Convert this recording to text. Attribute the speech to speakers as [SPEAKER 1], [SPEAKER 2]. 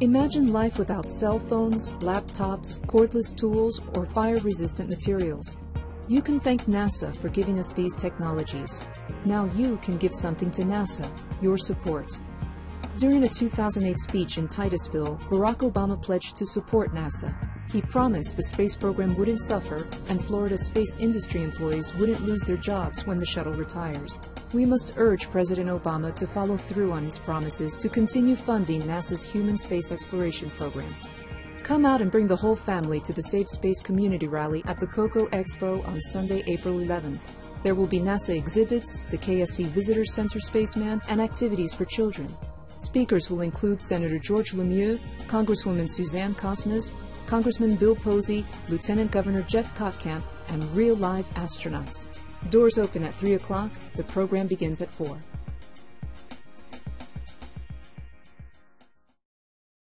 [SPEAKER 1] Imagine life without cell phones, laptops, cordless tools, or fire-resistant materials. You can thank NASA for giving us these technologies. Now you can give something to NASA, your support. During a 2008 speech in Titusville, Barack Obama pledged to support NASA. He promised the space program wouldn't suffer and Florida's space industry employees wouldn't lose their jobs when the shuttle retires. We must urge President Obama to follow through on his promises to continue funding NASA's human space exploration program. Come out and bring the whole family to the Save Space Community Rally at the Cocoa Expo on Sunday, April 11th. There will be NASA exhibits, the KSC Visitor Center Spaceman, and activities for children. Speakers will include Senator George LeMieux, Congresswoman Suzanne Kosmas, Congressman Bill Posey, Lieutenant Governor Jeff Kottkamp, and real live astronauts. Doors open at 3 o'clock. The program begins at 4.